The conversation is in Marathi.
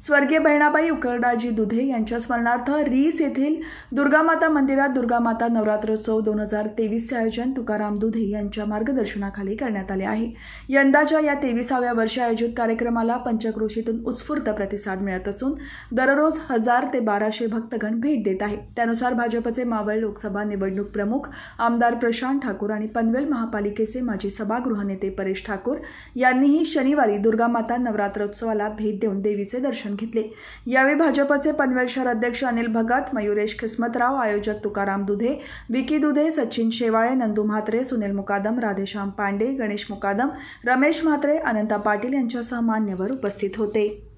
स्वर्गीय बहिणाबाई उकरडाजी दुधे यांच्या स्मरणार्थ रीस येथील दुर्गामाता मंदिरात दुर्गामाता नवरात्रोत्सव दोन हजार तेवीसचे आयोजन तुकाराम दुधे यांच्या मार्गदर्शनाखाली करण्यात आले आहे. यंदाच्या या तेविसाव्या वर्षी आयोजित कार्यक्रमाला पंचक्रोशीतून उत्स्फूर्त प्रतिसाद मिळत असून दररोज हजार ते बाराशे भक्तगण भेट देत आहे त्यानुसार भाजपचे मावळ लोकसभा निवडणूक प्रमुख आमदार प्रशांत ठाकूर आणि पनवेल महापालिकेचे माजी सभागृह नेते परेश ठाकूर यांनीही शनिवारी दुर्गामाता नवरात्रोत्सवाला भेट देऊन देवीचे दर्शन घेतले. यावेळी भाजपचे पनवेल शहर अध्यक्ष अनिल भगत मयुरेश खिस्मतराव आयोजक तुकाराम दुधे विकी दुधे सचिन शेवाळे नंदू म्हात्रे सुनील मुकादम राधेश्याम पांडे गणेश मुकादम रमेश म्हात्रे अनंता पाटील यांच्यासह मान्यवर उपस्थित होते.